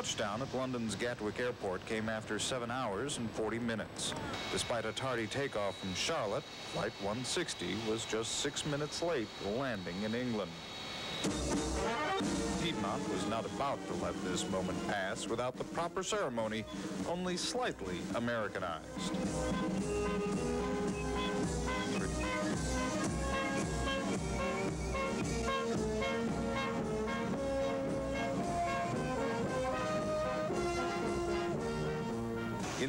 Touchdown at London's Gatwick Airport came after 7 hours and 40 minutes. Despite a tardy takeoff from Charlotte, Flight 160 was just six minutes late landing in England. Piedmont was not about to let this moment pass without the proper ceremony, only slightly Americanized.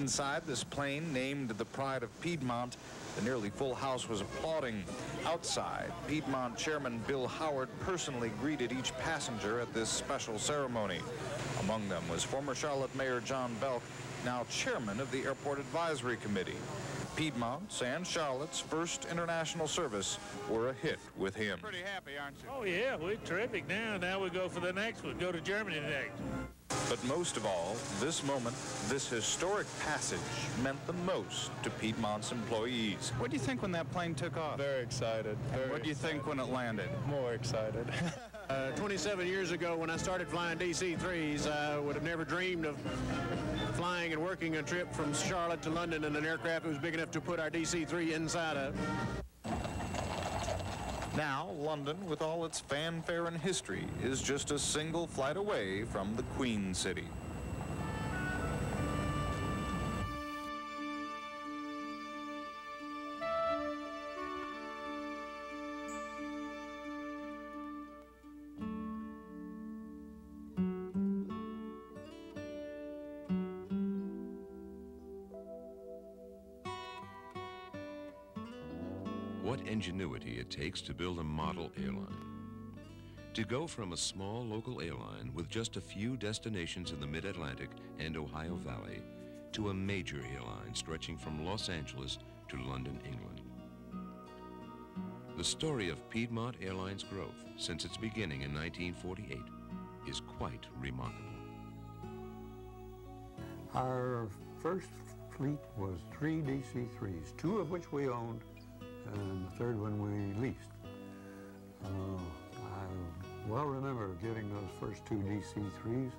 Inside this plane, named the Pride of Piedmont, the nearly full house was applauding. Outside, Piedmont Chairman Bill Howard personally greeted each passenger at this special ceremony. Among them was former Charlotte Mayor John Belk, now chairman of the Airport Advisory Committee. Piedmont's and Charlotte's first international service were a hit with him. Pretty happy, aren't you? Oh, yeah, we're terrific now. Now we go for the next one. Go to Germany next. But most of all, this moment, this historic passage, meant the most to Piedmont's employees. What do you think when that plane took off? Very excited. Very what do you think when it landed? More excited. uh, 27 years ago, when I started flying DC-3s, I would have never dreamed of flying and working a trip from Charlotte to London in an aircraft that was big enough to put our DC-3 inside of. Now, London, with all its fanfare and history, is just a single flight away from the Queen City. What ingenuity it takes to build a model airline. To go from a small local airline with just a few destinations in the mid-Atlantic and Ohio Valley to a major airline stretching from Los Angeles to London, England. The story of Piedmont Airlines' growth since its beginning in 1948 is quite remarkable. Our first fleet was three DC-3s, two of which we owned third one we leased. Uh, I well remember getting those first two DC-3s.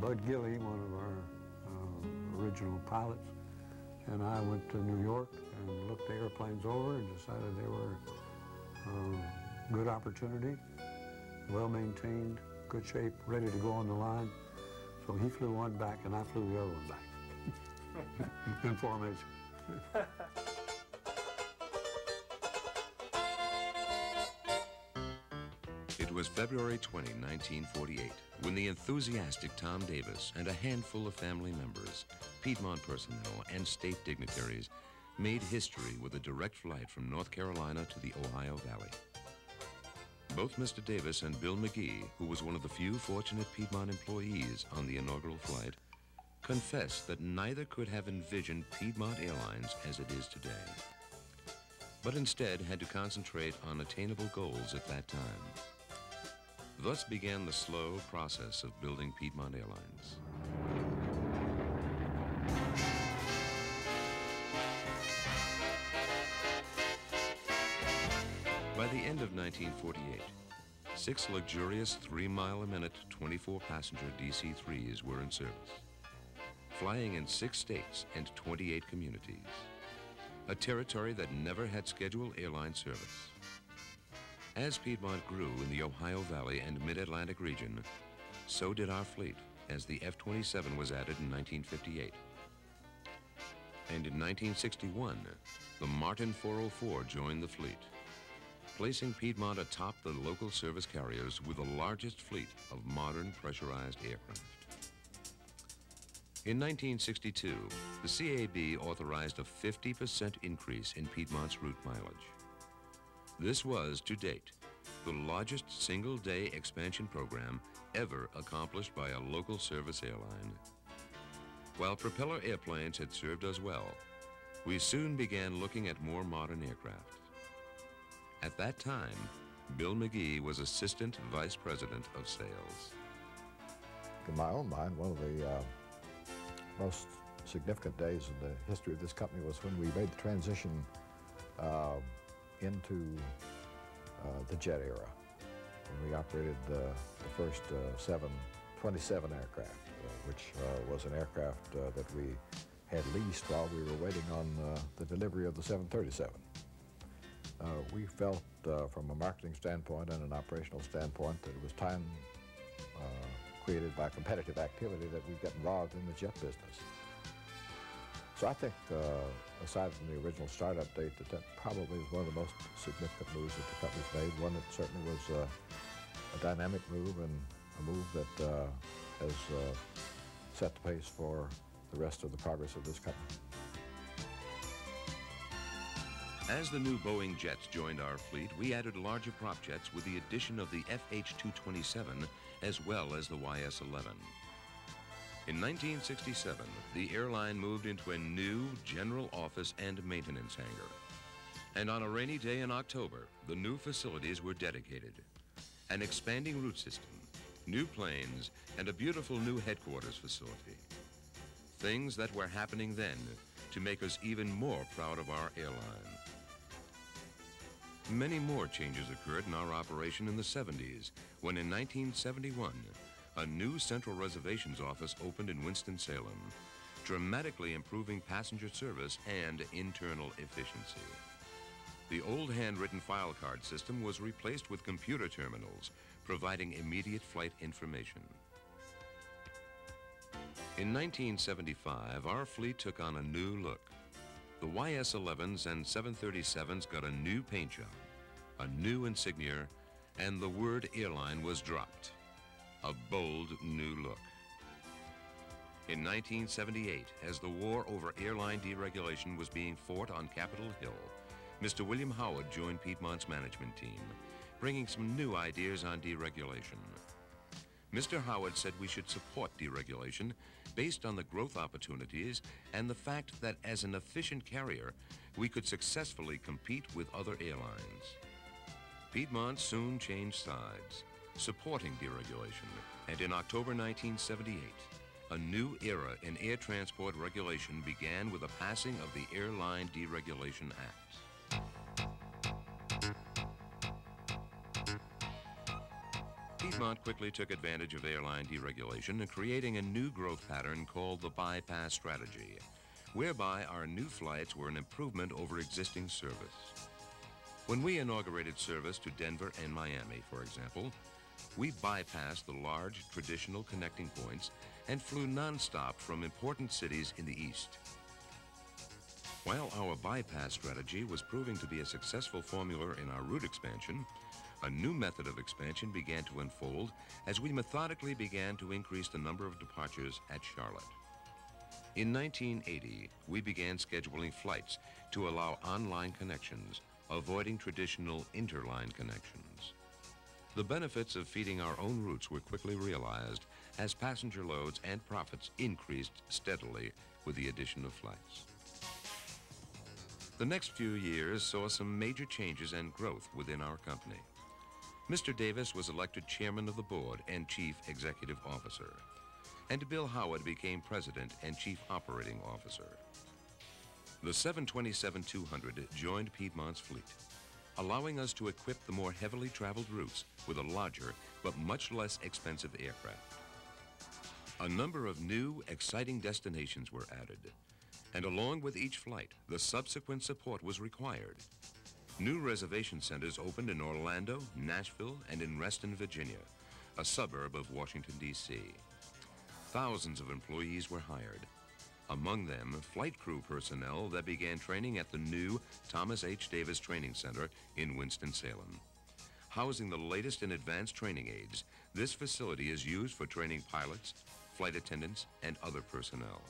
Bud Gilley, one of our uh, original pilots, and I went to New York and looked the airplanes over and decided they were uh, good opportunity, well maintained, good shape, ready to go on the line. So he flew one back and I flew the other one back in formation. It was February 20, 1948, when the enthusiastic Tom Davis and a handful of family members, Piedmont personnel, and state dignitaries made history with a direct flight from North Carolina to the Ohio Valley. Both Mr. Davis and Bill McGee, who was one of the few fortunate Piedmont employees on the inaugural flight, confessed that neither could have envisioned Piedmont Airlines as it is today, but instead had to concentrate on attainable goals at that time. Thus began the slow process of building Piedmont Airlines. By the end of 1948, six luxurious three-mile-a-minute, 24-passenger DC-3s were in service, flying in six states and 28 communities, a territory that never had scheduled airline service. As Piedmont grew in the Ohio Valley and Mid-Atlantic region, so did our fleet as the F-27 was added in 1958. And in 1961, the Martin 404 joined the fleet, placing Piedmont atop the local service carriers with the largest fleet of modern pressurized aircraft. In 1962, the CAB authorized a 50% increase in Piedmont's route mileage. This was, to date, the largest single-day expansion program ever accomplished by a local service airline. While propeller airplanes had served us well, we soon began looking at more modern aircraft. At that time, Bill McGee was Assistant Vice President of Sales. In my own mind, one of the uh, most significant days in the history of this company was when we made the transition uh, into uh, the jet era. When we operated the first uh, seven 27 aircraft, uh, which uh, was an aircraft uh, that we had leased while we were waiting on the delivery of the 737. Uh, we felt from a marketing standpoint and an operational standpoint that it was time created by competitive activity that we get involved in the jet business. So I think, aside from the original startup date, that that probably is one of the most significant moves that the company's made, one that certainly was a dynamic move and a move that uh, has uh, set the pace for the rest of the progress of this company. As the new Boeing jets joined our fleet, we added larger prop jets with the addition of the FH-227 as well as the YS-11. In 1967, the airline moved into a new general office and maintenance hangar. And on a rainy day in October, the new facilities were dedicated. An expanding route system, new planes, and a beautiful new headquarters facility. Things that were happening then to make us even more proud of our airline. Many more changes occurred in our operation in the 70s, when in 1971, a new central reservations office opened in Winston-Salem, dramatically improving passenger service and internal efficiency. The old handwritten file card system was replaced with computer terminals, providing immediate flight information. In 1975, our fleet took on a new look. The YS-11s and 737s got a new paint job, a new insignia, and the word airline was dropped. A bold new look. In 1978, as the war over airline deregulation was being fought on Capitol Hill, Mr. William Howard joined Piedmont's management team bringing some new ideas on deregulation. Mr. Howard said we should support deregulation based on the growth opportunities and the fact that as an efficient carrier, we could successfully compete with other airlines. Piedmont soon changed sides, supporting deregulation, and in October 1978, a new era in air transport regulation began with the passing of the Airline Deregulation Act. Piedmont quickly took advantage of airline deregulation, creating a new growth pattern called the bypass strategy, whereby our new flights were an improvement over existing service. When we inaugurated service to Denver and Miami, for example, we bypassed the large traditional connecting points and flew nonstop from important cities in the east. While our bypass strategy was proving to be a successful formula in our route expansion, a new method of expansion began to unfold as we methodically began to increase the number of departures at Charlotte. In 1980, we began scheduling flights to allow online connections, avoiding traditional interline connections. The benefits of feeding our own routes were quickly realized as passenger loads and profits increased steadily with the addition of flights. The next few years saw some major changes and growth within our company. Mr. Davis was elected chairman of the board and chief executive officer, and Bill Howard became president and chief operating officer. The 727-200 joined Piedmont's fleet, allowing us to equip the more heavily traveled routes with a larger but much less expensive aircraft. A number of new, exciting destinations were added, and along with each flight, the subsequent support was required. New reservation centers opened in Orlando, Nashville, and in Reston, Virginia, a suburb of Washington, D.C. Thousands of employees were hired. Among them, flight crew personnel that began training at the new Thomas H. Davis Training Center in Winston-Salem. Housing the latest in advanced training aids, this facility is used for training pilots, flight attendants, and other personnel.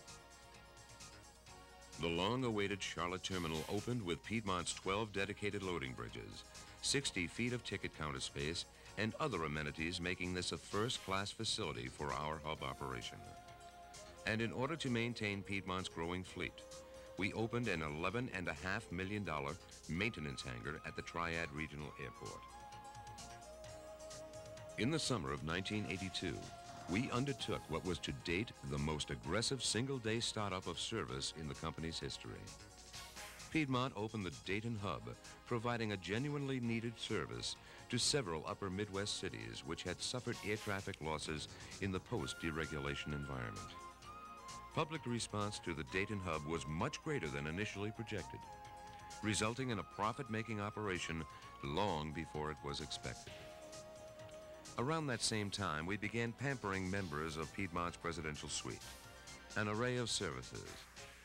The long-awaited Charlotte terminal opened with Piedmont's 12 dedicated loading bridges, 60 feet of ticket counter space, and other amenities making this a first-class facility for our hub operation. And in order to maintain Piedmont's growing fleet, we opened an $11.5 million maintenance hangar at the Triad Regional Airport. In the summer of 1982, we undertook what was to date the most aggressive single-day startup of service in the company's history. Piedmont opened the Dayton hub, providing a genuinely needed service to several upper Midwest cities which had suffered air traffic losses in the post-deregulation environment. Public response to the Dayton hub was much greater than initially projected, resulting in a profit-making operation long before it was expected. Around that same time, we began pampering members of Piedmont's presidential suite, an array of services,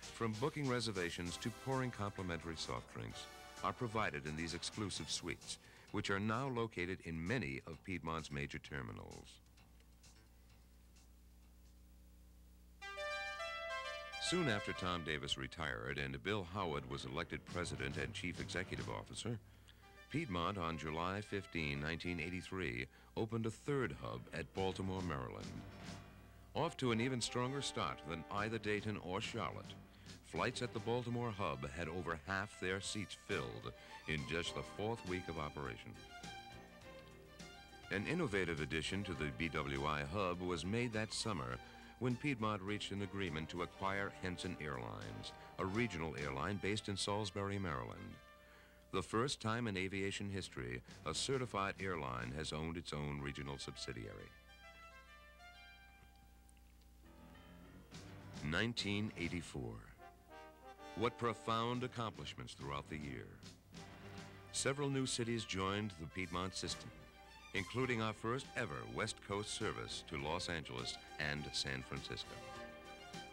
from booking reservations to pouring complimentary soft drinks, are provided in these exclusive suites, which are now located in many of Piedmont's major terminals. Soon after Tom Davis retired and Bill Howard was elected president and chief executive officer, Piedmont on July 15, 1983, opened a third hub at Baltimore, Maryland. Off to an even stronger start than either Dayton or Charlotte, flights at the Baltimore hub had over half their seats filled in just the fourth week of operation. An innovative addition to the BWI hub was made that summer when Piedmont reached an agreement to acquire Henson Airlines, a regional airline based in Salisbury, Maryland. The first time in aviation history, a certified airline has owned its own regional subsidiary. 1984. What profound accomplishments throughout the year. Several new cities joined the Piedmont system, including our first ever West Coast service to Los Angeles and San Francisco.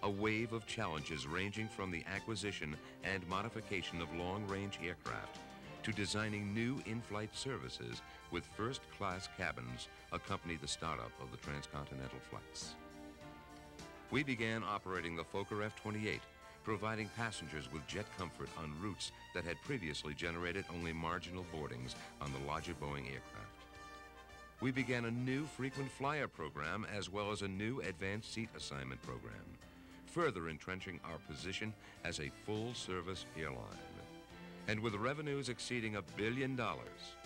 A wave of challenges ranging from the acquisition and modification of long-range aircraft to designing new in-flight services with first-class cabins accompany the startup of the transcontinental flights. We began operating the Fokker F-28, providing passengers with jet comfort on routes that had previously generated only marginal boardings on the larger Boeing aircraft. We began a new frequent flyer program as well as a new advanced seat assignment program, further entrenching our position as a full-service airline. And with revenues exceeding a billion dollars,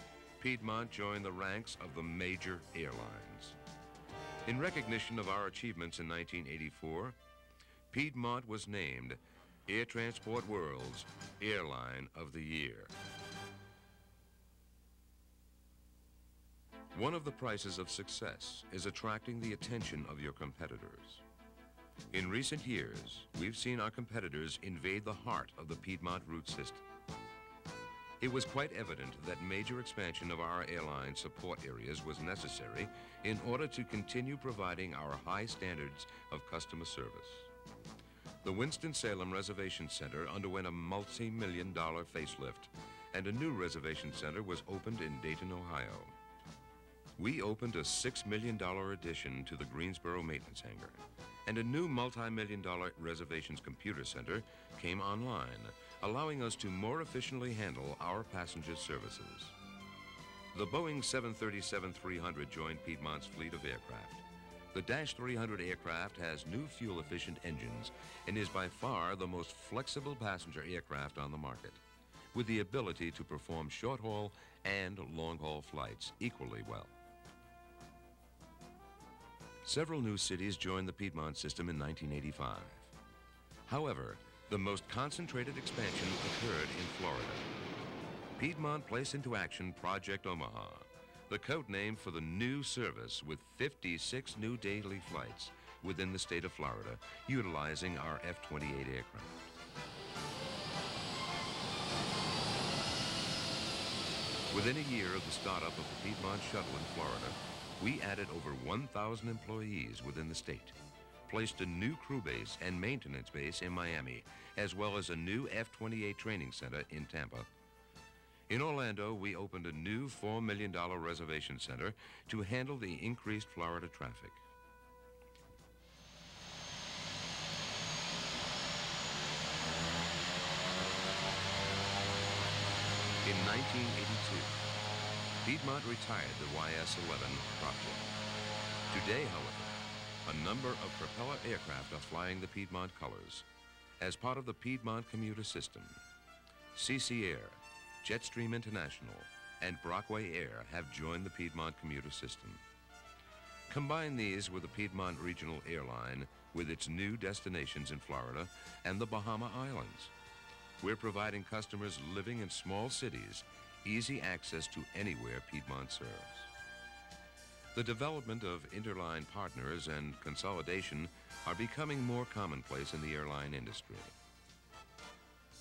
Piedmont joined the ranks of the major airlines. In recognition of our achievements in 1984, Piedmont was named Air Transport World's Airline of the Year. One of the prices of success is attracting the attention of your competitors. In recent years, we've seen our competitors invade the heart of the Piedmont route system. It was quite evident that major expansion of our airline support areas was necessary in order to continue providing our high standards of customer service. The Winston-Salem Reservation Center underwent a multi-million dollar facelift, and a new reservation center was opened in Dayton, Ohio. We opened a $6 million addition to the Greensboro Maintenance Hangar, and a new multi-million dollar reservations computer center came online, allowing us to more efficiently handle our passenger services. The Boeing 737-300 joined Piedmont's fleet of aircraft. The Dash 300 aircraft has new fuel-efficient engines and is by far the most flexible passenger aircraft on the market, with the ability to perform short-haul and long-haul flights equally well. Several new cities joined the Piedmont system in 1985. However, the most concentrated expansion occurred in Florida. Piedmont placed into action Project Omaha, the code name for the new service with 56 new daily flights within the state of Florida, utilizing our F-28 aircraft. Within a year of the startup of the Piedmont Shuttle in Florida, we added over 1,000 employees within the state, placed a new crew base and maintenance base in Miami, as well as a new F-28 training center in Tampa. In Orlando, we opened a new $4 million reservation center to handle the increased Florida traffic. In 1982, Piedmont retired the YS-11 project. Today, however, a number of propeller aircraft are flying the Piedmont colors as part of the Piedmont commuter system. CC Air, Jetstream International, and Brockway Air have joined the Piedmont commuter system. Combine these with the Piedmont Regional Airline with its new destinations in Florida and the Bahama Islands. We're providing customers living in small cities easy access to anywhere Piedmont serves. The development of interline partners and consolidation are becoming more commonplace in the airline industry.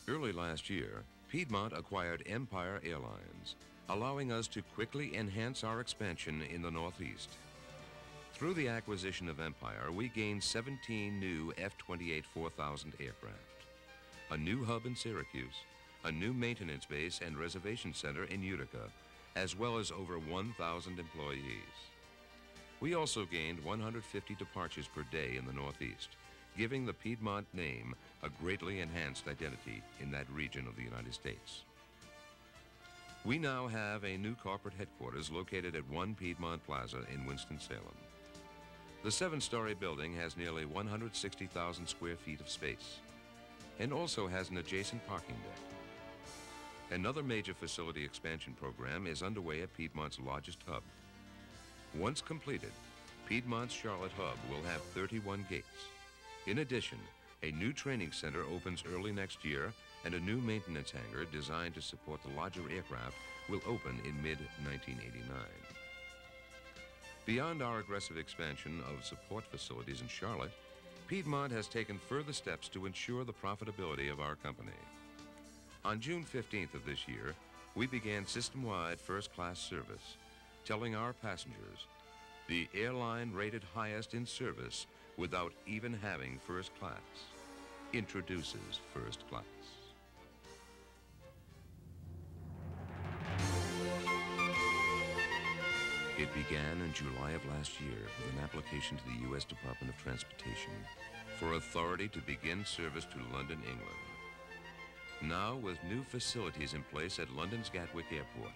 Early last year, Piedmont acquired Empire Airlines, allowing us to quickly enhance our expansion in the Northeast. Through the acquisition of Empire, we gained 17 new F-28 4000 aircraft, a new hub in Syracuse, a new maintenance base and reservation center in Utica, as well as over 1,000 employees. We also gained 150 departures per day in the Northeast, giving the Piedmont name a greatly enhanced identity in that region of the United States. We now have a new corporate headquarters located at 1 Piedmont Plaza in Winston-Salem. The seven-story building has nearly 160,000 square feet of space and also has an adjacent parking deck. Another major facility expansion program is underway at Piedmont's largest hub. Once completed, Piedmont's Charlotte hub will have 31 gates. In addition, a new training center opens early next year and a new maintenance hangar designed to support the larger aircraft will open in mid-1989. Beyond our aggressive expansion of support facilities in Charlotte, Piedmont has taken further steps to ensure the profitability of our company. On June 15th of this year, we began system-wide first-class service, telling our passengers the airline rated highest in service without even having first class introduces first class. It began in July of last year with an application to the U.S. Department of Transportation for authority to begin service to London, England. Now, with new facilities in place at London's Gatwick Airport,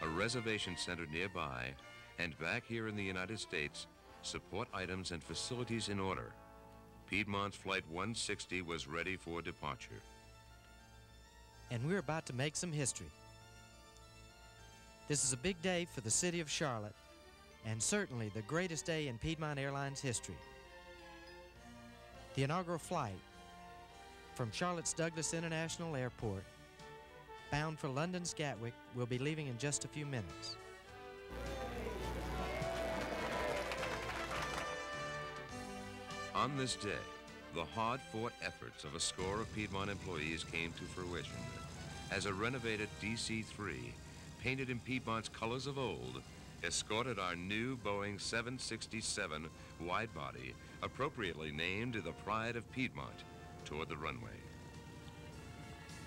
a reservation center nearby, and back here in the United States, support items and facilities in order, Piedmont's Flight 160 was ready for departure. And we're about to make some history. This is a big day for the city of Charlotte, and certainly the greatest day in Piedmont Airlines history. The inaugural flight from Charlotte's Douglas International Airport, bound for London's Gatwick, we'll be leaving in just a few minutes. On this day, the hard-fought efforts of a score of Piedmont employees came to fruition as a renovated DC-3, painted in Piedmont's colors of old, escorted our new Boeing 767 wide-body, appropriately named the Pride of Piedmont, toward the runway.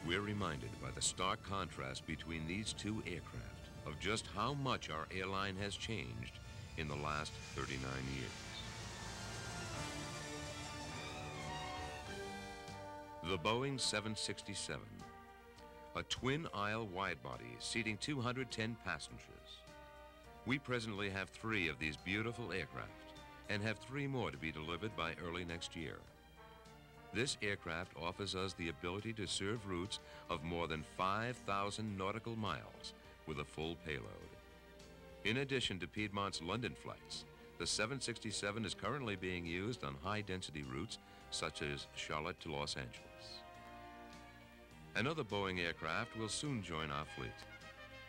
We're reminded by the stark contrast between these two aircraft of just how much our airline has changed in the last 39 years. The Boeing 767, a twin-aisle wide-body seating 210 passengers. We presently have three of these beautiful aircraft and have three more to be delivered by early next year. This aircraft offers us the ability to serve routes of more than 5,000 nautical miles with a full payload. In addition to Piedmont's London flights, the 767 is currently being used on high-density routes such as Charlotte to Los Angeles. Another Boeing aircraft will soon join our fleet.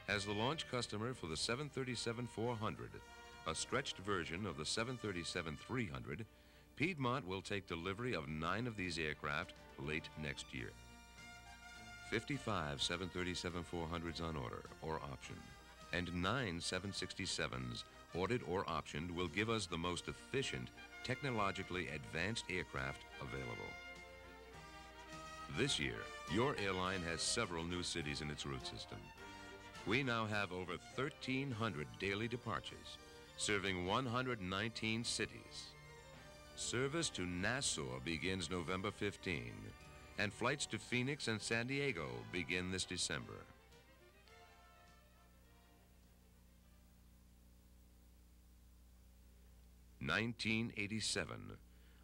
As the launch customer for the 737-400, a stretched version of the 737-300, Piedmont will take delivery of nine of these aircraft late next year. 55 737-400s on order or option, and nine 767s ordered or optioned will give us the most efficient, technologically advanced aircraft available. This year, your airline has several new cities in its route system. We now have over 1,300 daily departures, serving 119 cities. Service to Nassau begins November 15, and flights to Phoenix and San Diego begin this December. Nineteen eighty-seven,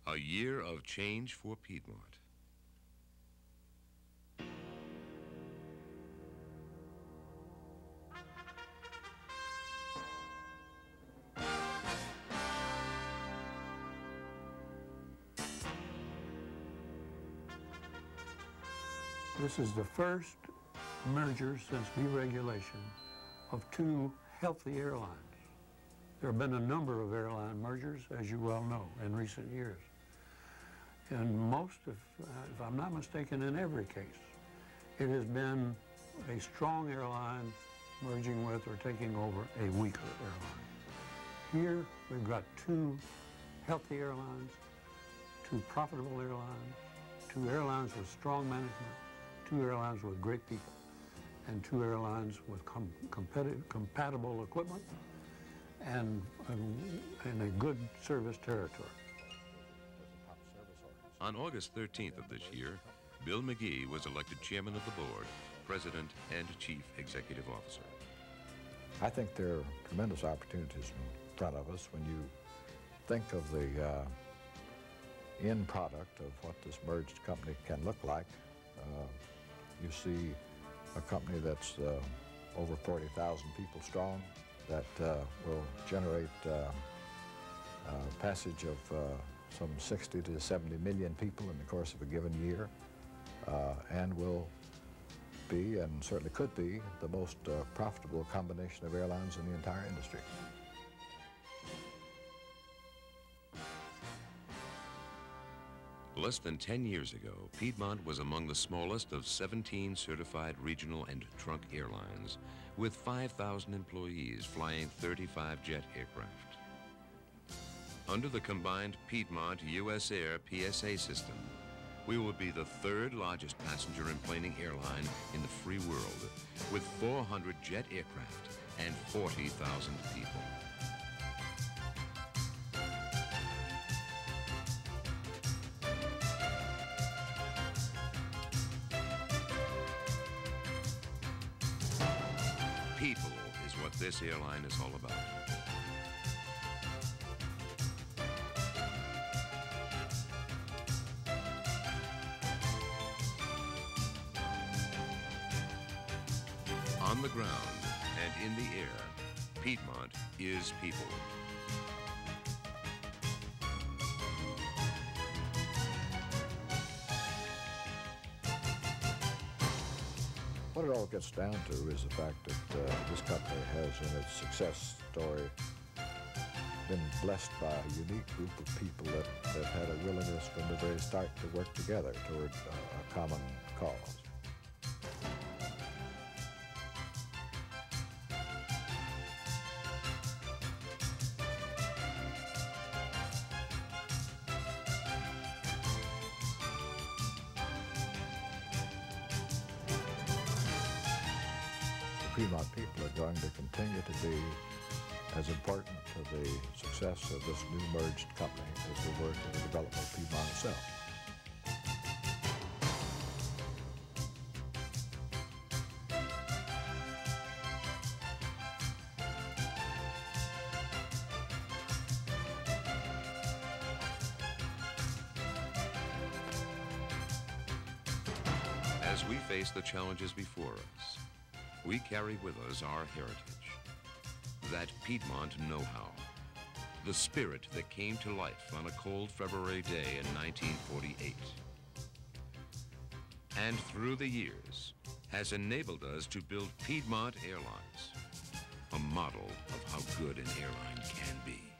a year of change for Piedmont. This is the first merger since deregulation of two healthy airlines. There have been a number of airline mergers, as you well know, in recent years. And most, if, I'm not mistaken, in every case, it has been a strong airline merging with or taking over a weaker airline. Here, we've got two healthy airlines, two profitable airlines, two airlines with strong management, two airlines with great people, and two airlines with com compatible equipment and, and a good service territory. On August 13th of this year, Bill McGee was elected chairman of the board, president, and chief executive officer. I think there are tremendous opportunities in front of us when you think of the uh, end product of what this merged company can look like. Uh, you see a company that's uh, over 40,000 people strong that uh, will generate uh, passage of uh, some 60 to 70 million people in the course of a given year uh, and will be and certainly could be the most profitable combination of airlines in the entire industry. Less than 10 years ago, Piedmont was among the smallest of 17 certified regional and trunk airlines, with 5,000 employees flying 35 jet aircraft. Under the combined Piedmont US Air PSA system, we will be the third largest passenger enplaning airline in the free world, with 400 jet aircraft and 40,000 people. This airline is all about. On the ground and in the air, Piedmont is people. What it all gets down to is the fact that uh, this company has in its success story been blessed by a unique group of people that, that had a willingness from the very start to work together toward uh, a common cause. As we face the challenges before us, we carry with us our heritage, that Piedmont know-how, the spirit that came to life on a cold February day in 1948. And through the years, has enabled us to build Piedmont Airlines, a model of how good an airline can be.